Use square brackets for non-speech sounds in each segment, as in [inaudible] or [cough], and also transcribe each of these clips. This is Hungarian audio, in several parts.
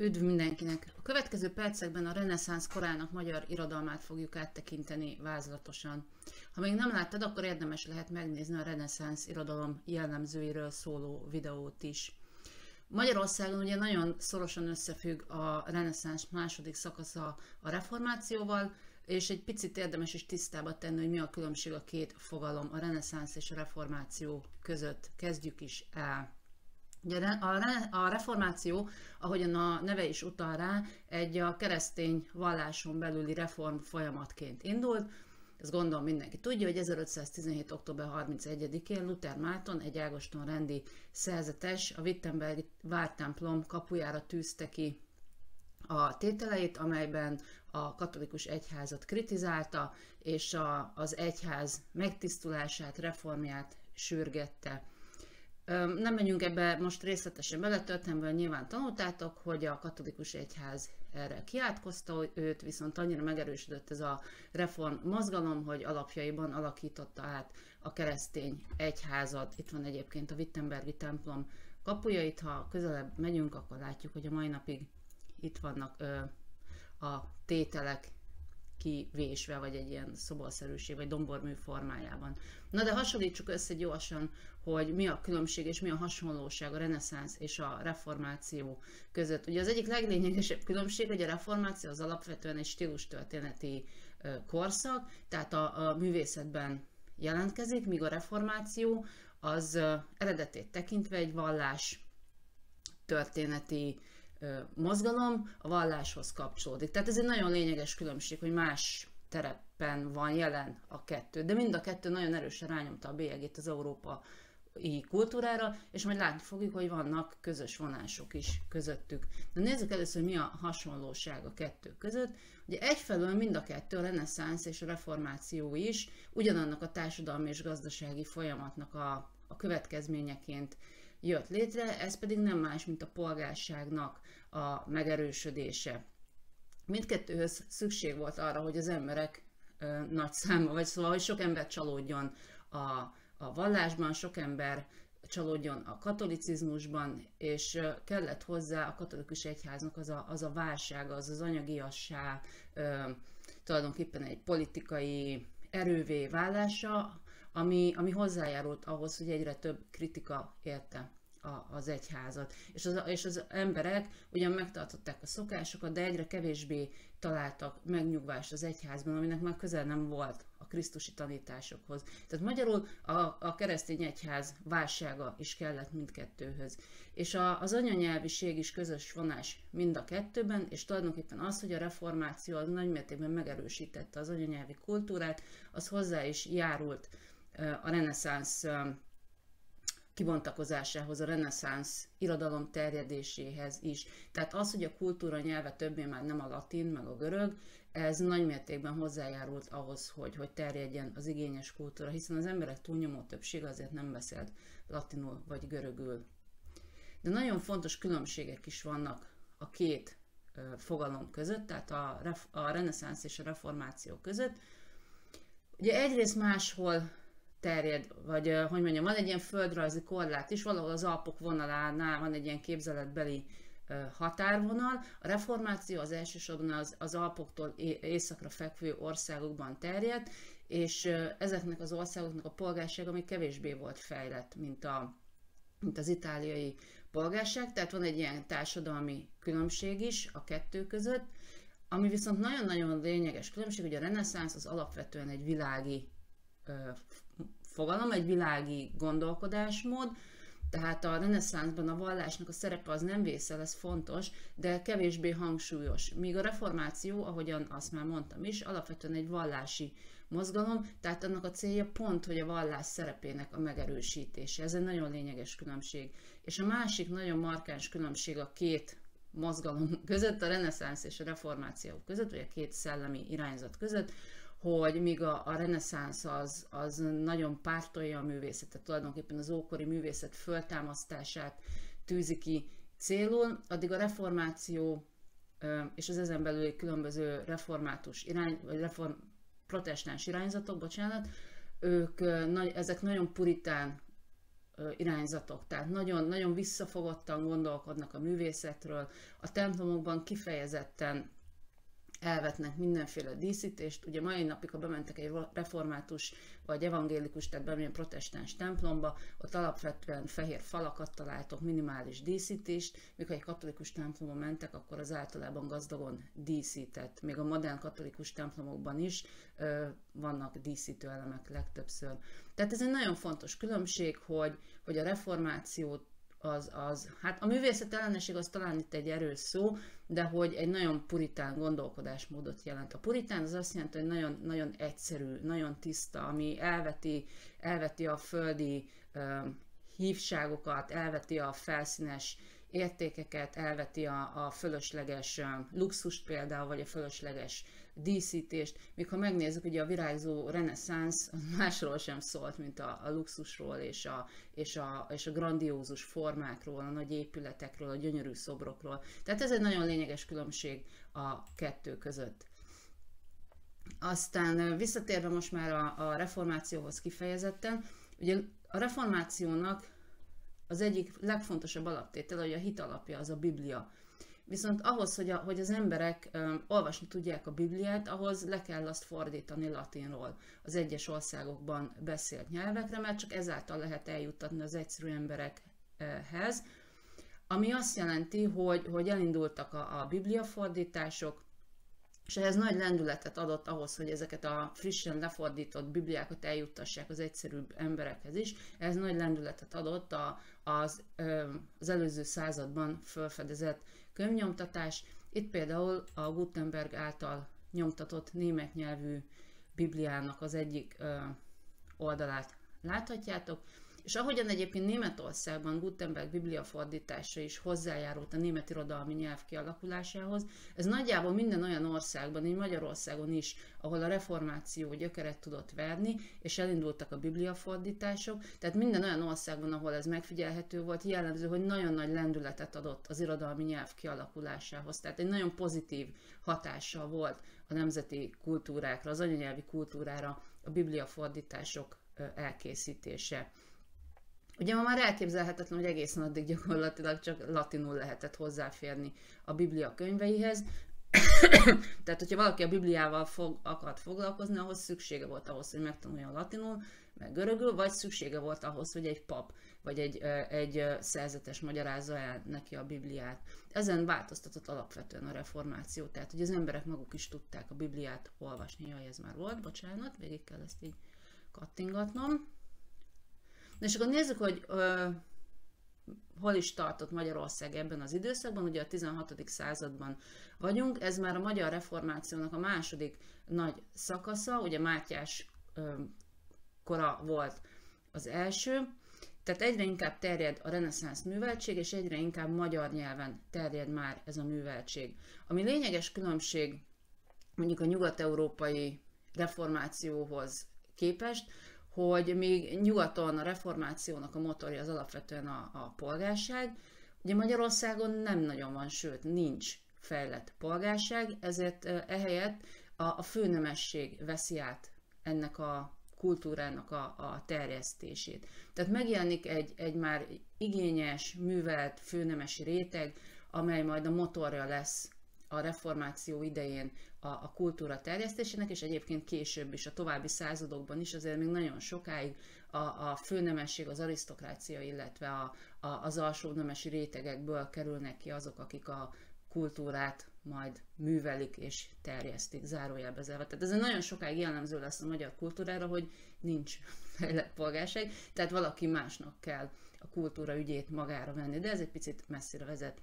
Üdv mindenkinek! A következő percekben a reneszánsz korának magyar irodalmát fogjuk áttekinteni vázlatosan. Ha még nem láttad, akkor érdemes lehet megnézni a reneszánsz irodalom jellemzőiről szóló videót is. Magyarországon ugye nagyon szorosan összefügg a reneszánsz második szakasza a reformációval, és egy picit érdemes is tisztába tenni, hogy mi a különbség a két fogalom, a reneszánsz és a reformáció között. Kezdjük is el. A reformáció, ahogyan a neve is utal rá, egy a keresztény valláson belüli reform folyamatként indult. Ezt gondolom mindenki tudja, hogy 1517. október 31-én Luther Márton, egy Ágoston rendi szerzetes, a Wittenbergi vártemplom kapujára tűzte ki a tételeit, amelyben a katolikus egyházat kritizálta, és a, az egyház megtisztulását, reformját sürgette. Nem menjünk ebbe most részletesen bele, történelmből nyilván tanultátok, hogy a katolikus egyház erre kiátkozta őt, viszont annyira megerősödött ez a reform mozgalom, hogy alapjaiban alakította át a keresztény egyházat. Itt van egyébként a Wittenbergi templom kapujait, ha közelebb megyünk, akkor látjuk, hogy a mai napig itt vannak a tételek kivésve, vagy egy ilyen szobalszerűség, vagy dombormű formájában. Na de hasonlítsuk össze gyorsan, hogy mi a különbség és mi a hasonlóság a reneszánsz és a reformáció között. Ugye az egyik leglényegesebb különbség, hogy a reformáció az alapvetően egy stílustörténeti korszak, tehát a, a művészetben jelentkezik, míg a reformáció az eredetét tekintve egy vallás történeti mozgalom a valláshoz kapcsolódik. Tehát ez egy nagyon lényeges különbség, hogy más terepen van jelen a kettő, de mind a kettő nagyon erősen rányomta a bélyegét az Európa kultúrára, és majd látni fogjuk, hogy vannak közös vonások is közöttük. De nézzük először, mi a hasonlóság a kettő között. Ugye egyfelől mind a kettő, a reneszánsz és a reformáció is ugyanannak a társadalmi és gazdasági folyamatnak a, a következményeként jött létre, ez pedig nem más, mint a polgárságnak a megerősödése. Mindkettőhöz szükség volt arra, hogy az emberek ö, nagy száma, vagy szóval, hogy sok ember csalódjon a, a vallásban, sok ember csalódjon a katolicizmusban, és kellett hozzá a katolikus egyháznak az a, az a válsága, az az anyagiassá, ö, tulajdonképpen egy politikai erővé válása, ami, ami hozzájárult ahhoz, hogy egyre több kritika érte a, az egyházat. És az, és az emberek ugyan megtartották a szokásokat, de egyre kevésbé találtak megnyugvást az egyházban, aminek már közel nem volt a krisztusi tanításokhoz. Tehát magyarul a, a keresztény egyház válsága is kellett mindkettőhöz. És a, az anyanyelviség is közös vonás mind a kettőben, és tulajdonképpen az, hogy a reformáció az nagymértékben megerősítette az anyanyelvi kultúrát, az hozzá is járult a reneszánsz kibontakozásához, a reneszánsz irodalom terjedéséhez is. Tehát az, hogy a kultúra nyelve többé már nem a latin, meg a görög, ez nagy mértékben hozzájárult ahhoz, hogy, hogy terjedjen az igényes kultúra, hiszen az emberek túlnyomó többség azért nem beszélt latinul vagy görögül. De nagyon fontos különbségek is vannak a két fogalom között, tehát a, a reneszánsz és a reformáció között. Ugye egyrészt máshol terjed, vagy hogy mondjam, van egy ilyen földrajzi korlát is, valahol az Alpok vonalánál van egy ilyen képzeletbeli határvonal. A reformáció az elsősorban az, az Alpoktól északra fekvő országokban terjedt, és ezeknek az országoknak a polgársága még kevésbé volt fejlett, mint, a, mint az itáliai polgárság, tehát van egy ilyen társadalmi különbség is a kettő között, ami viszont nagyon-nagyon lényeges különbség, hogy a reneszánsz az alapvetően egy világi fogalom, egy világi gondolkodásmód, tehát a reneszánszban a vallásnak a szerepe az nem vészel, ez fontos, de kevésbé hangsúlyos. Míg a reformáció, ahogyan azt már mondtam is, alapvetően egy vallási mozgalom, tehát annak a célja pont, hogy a vallás szerepének a megerősítése. Ez egy nagyon lényeges különbség. És a másik nagyon markáns különbség a két mozgalom között, a reneszánsz és a reformáció között, vagy a két szellemi irányzat között, hogy míg a, a reneszánsz az, az nagyon pártolja a művészetet, tulajdonképpen az ókori művészet föltámasztását tűzi ki célul, addig a reformáció és az ezen belül különböző református irány, vagy reform, protestáns irányzatok, bocsánat, ők, ezek nagyon puritán irányzatok, tehát nagyon, nagyon visszafogottan gondolkodnak a művészetről, a templomokban kifejezetten elvetnek mindenféle díszítést. Ugye mai napig, ha bementek egy református vagy evangélikus, tehát bemilyen protestáns templomba, ott alapvetően fehér falakat találtok, minimális díszítést, mikor egy katolikus templomba mentek, akkor az általában gazdagon díszített. Még a modern katolikus templomokban is ö, vannak díszítő elemek legtöbbször. Tehát ez egy nagyon fontos különbség, hogy, hogy a reformációt az, az, hát a művészet ellenesség az talán itt egy erős szó, de hogy egy nagyon puritán gondolkodásmódot jelent. A puritán az azt jelenti, hogy nagyon, nagyon egyszerű, nagyon tiszta, ami elveti, elveti a földi uh, hívságokat, elveti a felszínes értékeket, elveti a, a fölösleges luxust például, vagy a fölösleges díszítést, míg ha megnézzük, ugye a virágzó reneszánsz az másról sem szólt, mint a, a luxusról és a, és, a, és a grandiózus formákról, a nagy épületekről, a gyönyörű szobrokról. Tehát ez egy nagyon lényeges különbség a kettő között. Aztán visszatérve most már a, a reformációhoz kifejezetten, ugye a reformációnak az egyik legfontosabb alaptétel, hogy a hit alapja az a Biblia. Viszont ahhoz, hogy, a, hogy az emberek um, olvasni tudják a Bibliát, ahhoz le kell azt fordítani latinról az egyes országokban beszélt nyelvekre, mert csak ezáltal lehet eljuttatni az egyszerű emberekhez. Ami azt jelenti, hogy, hogy elindultak a, a Biblia fordítások, és ehhez nagy lendületet adott ahhoz, hogy ezeket a frissen lefordított bibliákat eljuttassák az egyszerűbb emberekhez is. Ez nagy lendületet adott a, az, az előző században felfedezett könyvnyomtatás. Itt például a Gutenberg által nyomtatott német nyelvű Bibliának az egyik oldalát láthatjátok, és ahogyan egyébként Németországban Gutenberg Biblia fordítása is hozzájárult a német irodalmi nyelv kialakulásához, ez nagyjából minden olyan országban, így Magyarországon is, ahol a reformáció gyökeret tudott verni, és elindultak a Biblia fordítások, tehát minden olyan országban, ahol ez megfigyelhető volt, jellemző, hogy nagyon nagy lendületet adott az irodalmi nyelv kialakulásához. Tehát egy nagyon pozitív hatással volt a nemzeti kultúrákra, az anyanyelvi kultúrára a Biblia fordítások elkészítése. Ugye ma már elképzelhetetlen, hogy egészen addig gyakorlatilag csak latinul lehetett hozzáférni a Biblia könyveihez. [coughs] Tehát, hogyha valaki a Bibliával fog, akart foglalkozni, ahhoz szüksége volt ahhoz, hogy megtanuljon latinul, meg görögül, vagy szüksége volt ahhoz, hogy egy pap, vagy egy, egy szerzetes magyarázza el neki a Bibliát. Ezen változtatott alapvetően a reformáció, tehát hogy az emberek maguk is tudták a Bibliát olvasni. Jaj, ez már volt, bocsánat, végig kell ezt így kattingatnom. Na és akkor nézzük, hogy ö, hol is tartott Magyarország ebben az időszakban, ugye a 16. században vagyunk, ez már a magyar reformációnak a második nagy szakasza, ugye Mátyás ö, kora volt az első, tehát egyre inkább terjed a reneszánsz műveltség, és egyre inkább magyar nyelven terjed már ez a műveltség. Ami lényeges különbség mondjuk a nyugat-európai reformációhoz képest, hogy még nyugaton a reformációnak a motorja az alapvetően a, a polgárság. Ugye Magyarországon nem nagyon van, sőt nincs fejlett polgárság, ezért ehelyett a, a főnemesség veszi át ennek a kultúrának a, a terjesztését. Tehát megjelenik egy, egy már igényes, művelt főnemesi réteg, amely majd a motorja lesz a reformáció idején a, a kultúra terjesztésének, és egyébként később is, a további századokban is, azért még nagyon sokáig a, a főnemesség, az arisztokrácia, illetve a, a, az alsó nemesi rétegekből kerülnek ki azok, akik a kultúrát majd művelik és terjesztik, zárójelbe zárva. Tehát ez nagyon sokáig jellemző lesz a magyar kultúrára, hogy nincs fejlett polgárság, tehát valaki másnak kell a kultúra ügyét magára venni, de ez egy picit messzire vezet.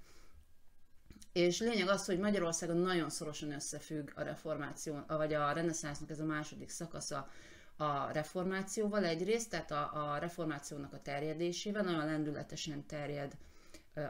És lényeg az, hogy Magyarországon nagyon szorosan összefügg a reformáció, vagy a reneszánsznak ez a második szakasza a reformációval. Egyrészt, tehát a, a reformációnak a terjedésével, nagyon lendületesen terjed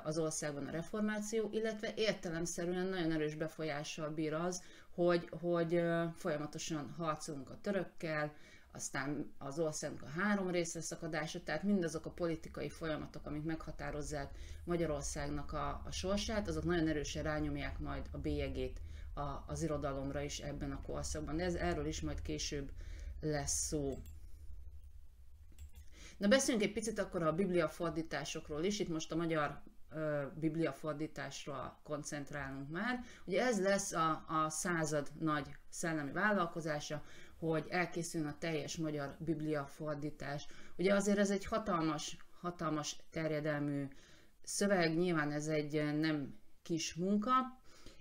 az országban a reformáció, illetve értelemszerűen nagyon erős befolyással bír az, hogy, hogy folyamatosan harcolunk a törökkel, aztán az országnak a három részre szakadása, tehát mindazok a politikai folyamatok, amik meghatározzák Magyarországnak a, a sorsát, azok nagyon erősen rányomják majd a bélyegét a, az irodalomra is ebben a korszakban. De ez erről is majd később lesz szó. Na beszéljünk egy picit akkor a biblia fordításokról is, itt most a magyar biblia fordításra koncentrálunk már. Ugye ez lesz a, a század nagy szellemi vállalkozása, hogy elkészüljön a teljes magyar biblia fordítás. Ugye azért ez egy hatalmas, hatalmas terjedelmű szöveg, nyilván ez egy nem kis munka,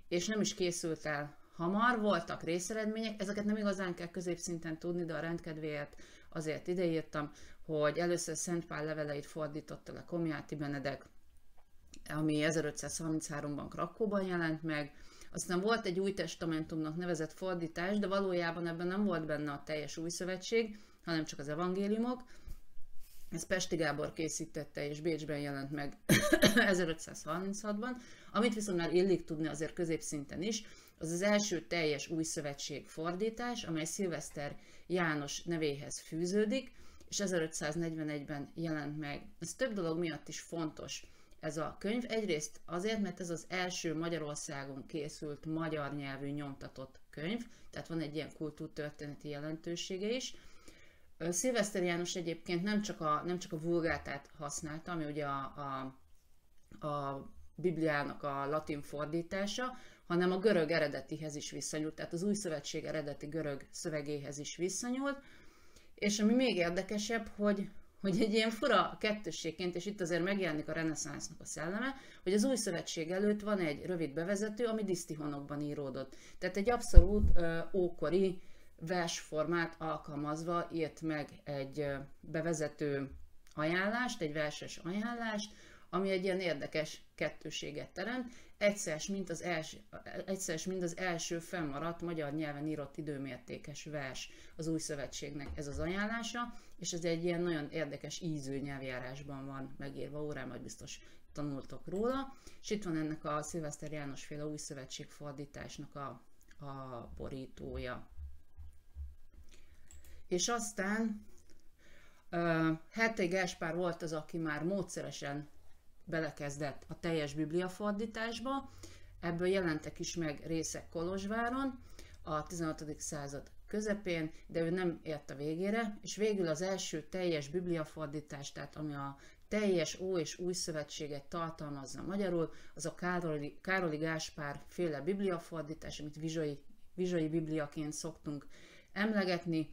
és nem is készült el hamar, voltak részeredmények, ezeket nem igazán kell középszinten tudni, de a rendkedvéért azért ideírtam, hogy először Szent Pál leveleit fordította le Komjáti Benedek, ami 1533-ban Krakóban jelent meg, aztán volt egy új testamentumnak nevezett fordítás, de valójában ebben nem volt benne a teljes új szövetség, hanem csak az evangéliumok. Ez Pesti Gábor készítette, és Bécsben jelent meg [coughs] 1536-ban. Amit viszont már illik tudni azért középszinten is, az az első teljes új szövetség fordítás, amely Szilveszter János nevéhez fűződik, és 1541-ben jelent meg. Ez több dolog miatt is fontos ez a könyv. Egyrészt azért, mert ez az első Magyarországon készült magyar nyelvű nyomtatott könyv, tehát van egy ilyen kultúrtörténeti jelentősége is. Szilveszter János egyébként nem csak a, nem csak a vulgátát használta, ami ugye a, a, a Bibliának a latin fordítása, hanem a görög eredetihez is visszanyúlt, tehát az új szövetség eredeti görög szövegéhez is visszanyúlt, és ami még érdekesebb, hogy, hogy egy ilyen fura kettősségként, és itt azért megjelenik a reneszánsznak a szelleme, hogy az új szövetség előtt van egy rövid bevezető, ami disztihonokban íródott. Tehát egy abszolút ö, ókori versformát alkalmazva írt meg egy ö, bevezető ajánlást, egy verses ajánlást, ami egy ilyen érdekes kettőséget teremt. Egyszer, mint az első, egyszer, mint az első fennmaradt magyar nyelven írott időmértékes vers az új szövetségnek ez az ajánlása, és ez egy ilyen nagyon érdekes ízű nyelvjárásban van megírva, órán majd biztos tanultok róla. És itt van ennek a Szilveszter János féle új szövetség fordításnak a, a borítója. És aztán uh, Hertég Gáspár volt az, aki már módszeresen belekezdett a teljes Biblia fordításba. Ebből jelentek is meg részek Kolozsváron a 16. század közepén, de ő nem ért a végére, és végül az első teljes bibliafordítás, tehát ami a teljes Ó és Új Szövetséget tartalmazza magyarul, az a Károli, Károli Gáspár féle bibliafordítás, amit vizsai, vizsai bibliaként szoktunk emlegetni,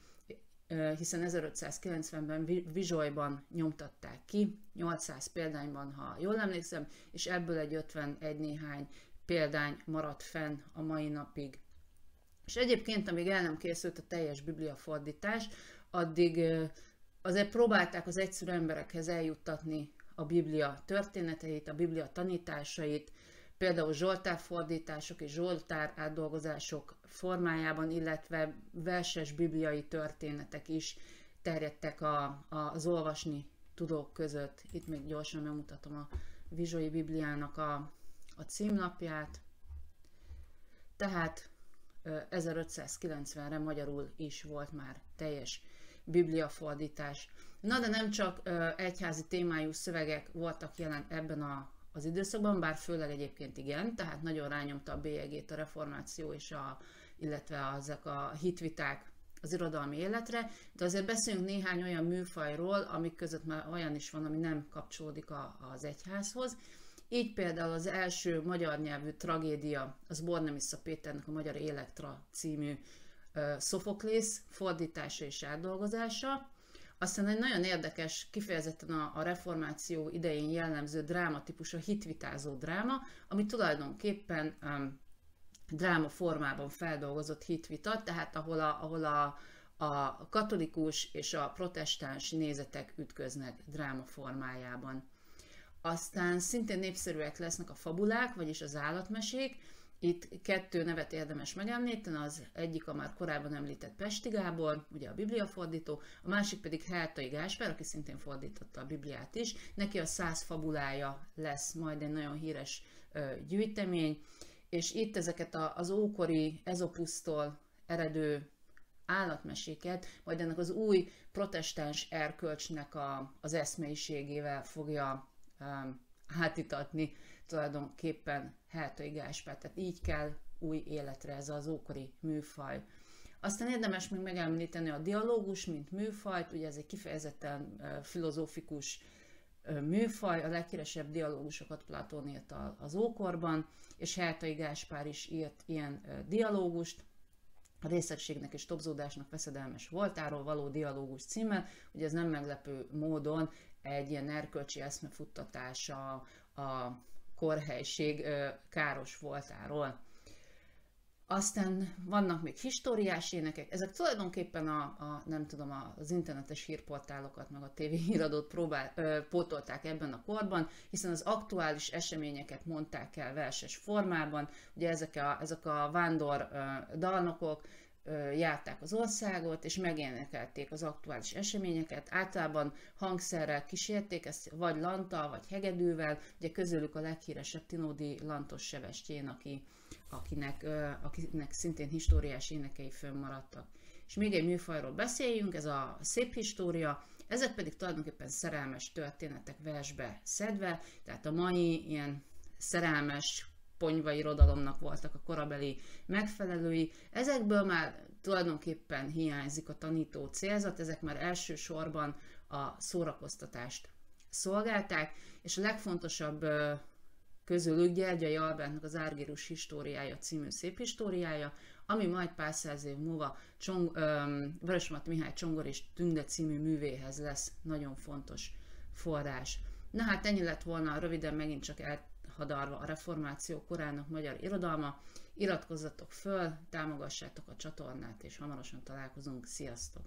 hiszen 1590-ben Vizsolyban nyomtatták ki, 800 példányban, ha jól emlékszem, és ebből egy 51 néhány példány maradt fenn a mai napig. És egyébként, amíg el nem készült a teljes biblia fordítás, addig azért próbálták az egyszerű emberekhez eljuttatni a Biblia történeteit, a Biblia tanításait, például Zsoltár fordítások és Zsoltár átdolgozások formájában, illetve verses bibliai történetek is terjedtek a, az olvasni tudók között. Itt még gyorsan megmutatom a Vizsói Bibliának a, a címlapját. Tehát 1590-re magyarul is volt már teljes bibliafordítás. Na de nem csak egyházi témájú szövegek voltak jelen ebben a, az időszakban, bár főleg egyébként igen, tehát nagyon rányomta a bélyegét a reformáció és a, illetve ezek a hitviták az irodalmi életre, de azért beszéljünk néhány olyan műfajról, amik között már olyan is van, ami nem kapcsolódik a, az egyházhoz. Így például az első magyar nyelvű tragédia, az Bornemisza Péternek a Magyar Elektra című uh, Sophocles fordítása és átdolgozása. Aztán egy nagyon érdekes, kifejezetten a, a reformáció idején jellemző dráma típus, a hitvitázó dráma, ami tulajdonképpen um, dráma formában feldolgozott hitvita, tehát ahol a, ahol a, a katolikus és a protestáns nézetek ütköznek dráma formájában. Aztán szintén népszerűek lesznek a fabulák, vagyis az állatmesék. Itt kettő nevet érdemes megemlíteni, az egyik a már korábban említett Pesti Gábor, ugye a Biblia fordító, a másik pedig Heltai Gáspár, aki szintén fordította a Bibliát is. Neki a száz fabulája lesz majd egy nagyon híres gyűjtemény, és itt ezeket az ókori ezopusztól eredő állatmeséket, majd ennek az új protestáns erkölcsnek a, az eszmeiségével fogja um, átitatni tulajdonképpen Heltai Gáspár. Tehát így kell új életre ez az ókori műfaj. Aztán érdemes még megemlíteni a dialógus, mint műfajt, ugye ez egy kifejezetten filozófikus műfaj, a leghíresebb dialógusokat Platón írt az ókorban, és Hertai Gáspár is írt ilyen dialógust, a részegségnek és topzódásnak veszedelmes voltáról való dialógus címmel, ugye ez nem meglepő módon egy ilyen erkölcsi eszmefuttatása a korhelység káros voltáról. Aztán vannak még históriás énekek, ezek tulajdonképpen a, a nem tudom, az internetes hírportálokat, meg a tévéhíradót próbál, ö, pótolták ebben a korban, hiszen az aktuális eseményeket mondták el verses formában, ugye ezek a, ezek a vándor ö, dalnokok, járták az országot, és megénekelték az aktuális eseményeket. Általában hangszerrel kísérték, ezt vagy lanta, vagy hegedűvel, ugye közülük a leghíresebb Tinódi Lantos Sevestjén, aki, akinek, akinek szintén históriás énekei fönnmaradtak. És még egy műfajról beszéljünk, ez a szép história, ezek pedig tulajdonképpen szerelmes történetek versbe szedve, tehát a mai ilyen szerelmes ponyva irodalomnak voltak a korabeli megfelelői. Ezekből már tulajdonképpen hiányzik a tanító célzat, ezek már elsősorban a szórakoztatást szolgálták, és a legfontosabb közülük Gyergyai Albántnak az Árgérus históriája című szép históriája, ami majd pár száz év múlva Csong, um, Vörösmat Mihály Csongor és Tünde című művéhez lesz nagyon fontos forrás. Na hát ennyi lett volna röviden megint csak el, hadarva a reformáció korának magyar irodalma. Iratkozzatok föl, támogassátok a csatornát, és hamarosan találkozunk. Sziasztok!